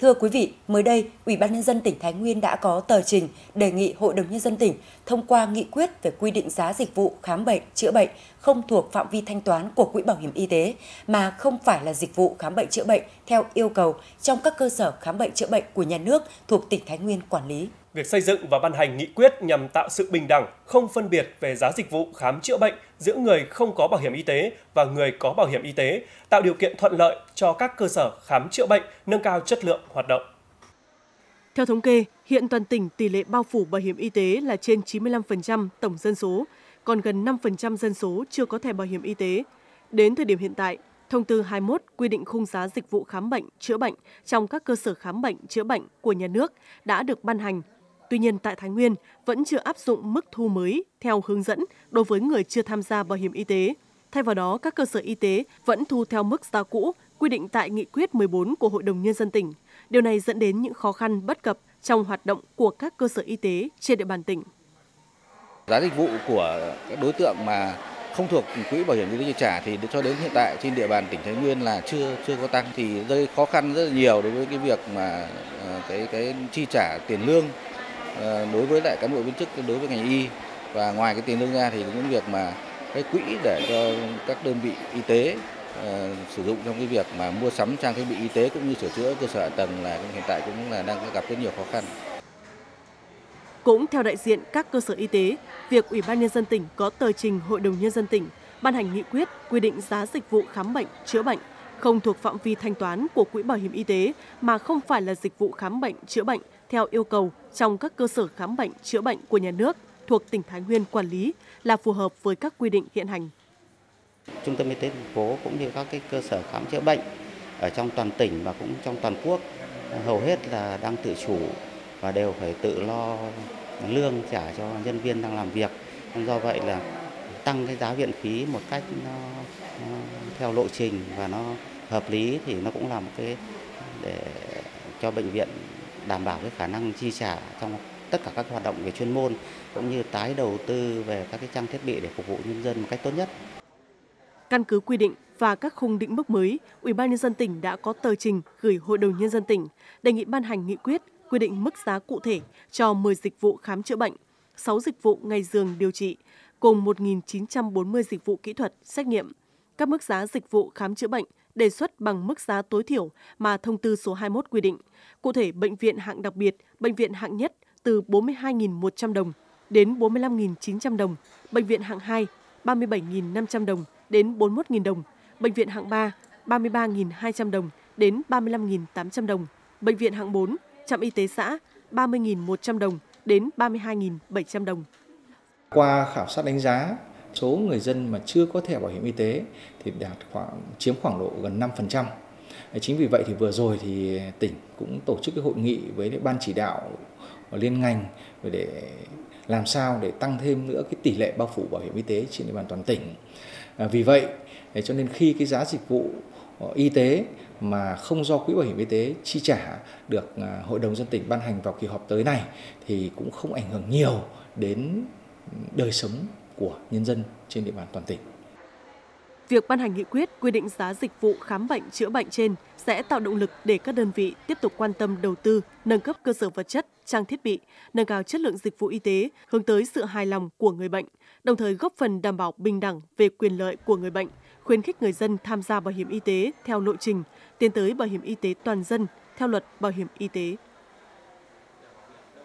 Thưa quý vị, mới đây, Ủy ban nhân dân tỉnh Thái Nguyên đã có tờ trình đề nghị Hội đồng nhân dân tỉnh thông qua nghị quyết về quy định giá dịch vụ khám bệnh, chữa bệnh không thuộc phạm vi thanh toán của quỹ bảo hiểm y tế mà không phải là dịch vụ khám bệnh chữa bệnh theo yêu cầu trong các cơ sở khám bệnh chữa bệnh của nhà nước thuộc tỉnh Thái Nguyên quản lý. Việc xây dựng và ban hành nghị quyết nhằm tạo sự bình đẳng, không phân biệt về giá dịch vụ khám chữa bệnh giữa người không có bảo hiểm y tế và người có bảo hiểm y tế, tạo điều kiện thuận lợi cho các cơ sở khám chữa bệnh nâng cao chất lượng hoạt động. Theo thống kê, hiện toàn tỉnh tỷ lệ bao phủ bảo hiểm y tế là trên 95% tổng dân số, còn gần 5% dân số chưa có thẻ bảo hiểm y tế. Đến thời điểm hiện tại, Thông tư 21 quy định khung giá dịch vụ khám bệnh, chữa bệnh trong các cơ sở khám bệnh, chữa bệnh của nhà nước đã được ban hành Tuy nhiên tại Thái Nguyên vẫn chưa áp dụng mức thu mới theo hướng dẫn đối với người chưa tham gia bảo hiểm y tế. Thay vào đó, các cơ sở y tế vẫn thu theo mức giá cũ quy định tại nghị quyết 14 của Hội đồng Nhân dân tỉnh. Điều này dẫn đến những khó khăn bất cập trong hoạt động của các cơ sở y tế trên địa bàn tỉnh. Giá dịch vụ của các đối tượng mà không thuộc quỹ bảo hiểm y tế chi trả thì cho đến hiện tại trên địa bàn tỉnh Thái Nguyên là chưa chưa có tăng thì gây khó khăn rất là nhiều đối với cái việc mà ờ, cái cái chi trả tiền lương Ờ, đối với lại cán bộ viên chức đối với ngành y và ngoài cái tiền lương ra thì những việc mà cái quỹ để cho các đơn vị y tế uh, sử dụng trong cái việc mà mua sắm trang thiết bị y tế cũng như sửa chữa cơ sở hạ tầng là hiện tại cũng là đang gặp rất nhiều khó khăn. Cũng theo đại diện các cơ sở y tế, việc Ủy ban nhân dân tỉnh có tờ trình Hội đồng nhân dân tỉnh ban hành nghị quyết quy định giá dịch vụ khám bệnh, chữa bệnh không thuộc phạm vi thanh toán của quỹ bảo hiểm y tế mà không phải là dịch vụ khám bệnh, chữa bệnh theo yêu cầu trong các cơ sở khám bệnh chữa bệnh của nhà nước thuộc tỉnh Thái Nguyên quản lý là phù hợp với các quy định hiện hành. Trung tâm y tế thành phố cũng như các cái cơ sở khám chữa bệnh ở trong toàn tỉnh và cũng trong toàn quốc hầu hết là đang tự chủ và đều phải tự lo lương trả cho nhân viên đang làm việc. Do vậy là tăng cái giá viện phí một cách nó, nó theo lộ trình và nó hợp lý thì nó cũng là một cái để cho bệnh viện đảm bảo cái khả năng chi trả trong tất cả các hoạt động về chuyên môn cũng như tái đầu tư về các cái trang thiết bị để phục vụ nhân dân một cách tốt nhất. Căn cứ quy định và các khung định mức mới, Ủy ban nhân dân tỉnh đã có tờ trình gửi Hội đồng nhân dân tỉnh đề nghị ban hành nghị quyết quy định mức giá cụ thể cho 10 dịch vụ khám chữa bệnh, 6 dịch vụ ngày giường điều trị, cùng 1.940 dịch vụ kỹ thuật, xét nghiệm. Các mức giá dịch vụ khám chữa bệnh đề xuất bằng mức giá tối thiểu mà thông tư số 21 quy định. Cụ thể, bệnh viện hạng đặc biệt, bệnh viện hạng nhất từ 42.100 đồng đến 45.900 đồng, bệnh viện hạng 2 37.500 đồng đến 41.000 đồng, bệnh viện hạng 3 33.200 đồng đến 35.800 đồng, bệnh viện hạng 4 trạm y tế xã 30.100 đồng đến 32.700 đồng. Qua khảo sát đánh giá, số người dân mà chưa có thẻ bảo hiểm y tế thì đạt khoảng, chiếm khoảng độ gần 5%. Chính vì vậy thì vừa rồi thì tỉnh cũng tổ chức cái hội nghị với ban chỉ đạo liên ngành để làm sao để tăng thêm nữa cái tỷ lệ bao phủ bảo hiểm y tế trên địa bàn toàn tỉnh. À, vì vậy cho nên khi cái giá dịch vụ ờ, y tế mà không do quỹ bảo hiểm y tế chi trả được à, hội đồng dân tỉnh ban hành vào kỳ họp tới này thì cũng không ảnh hưởng nhiều đến đời sống của nhân dân trên địa bàn toàn tỉnh. Việc ban hành nghị quyết quy định giá dịch vụ khám bệnh chữa bệnh trên sẽ tạo động lực để các đơn vị tiếp tục quan tâm đầu tư, nâng cấp cơ sở vật chất, trang thiết bị, nâng cao chất lượng dịch vụ y tế, hướng tới sự hài lòng của người bệnh, đồng thời góp phần đảm bảo bình đẳng về quyền lợi của người bệnh, khuyến khích người dân tham gia bảo hiểm y tế theo lộ trình, tiến tới bảo hiểm y tế toàn dân theo luật bảo hiểm y tế